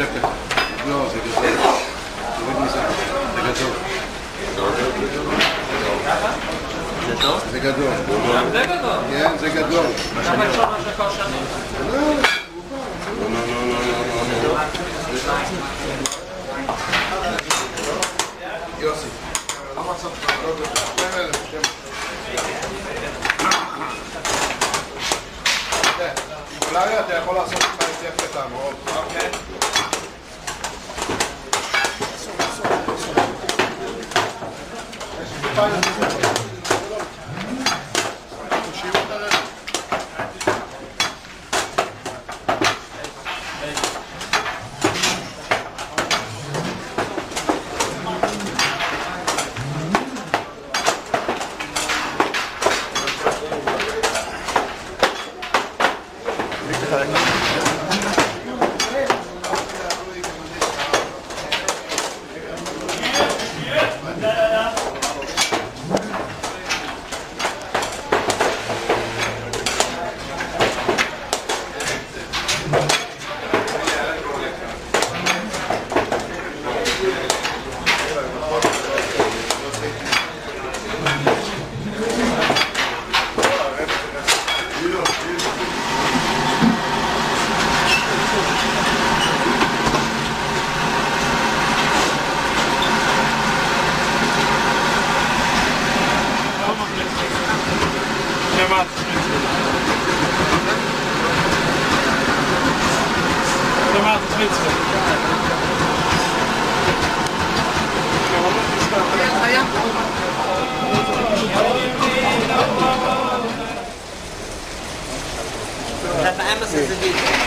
czekaj. No, זה גדול. תוריד מזה. זה גדול. זה טוב? זה גדול. גם זה גדול. כן, זה גדול. למה אפשר מה שכל שנים? Lavia te kolla sen belki yapacağım. Okay. automatisch wisselen. Automatisch wisselen. Ja, ja. Dat is